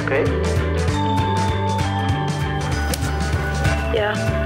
okay? Yeah.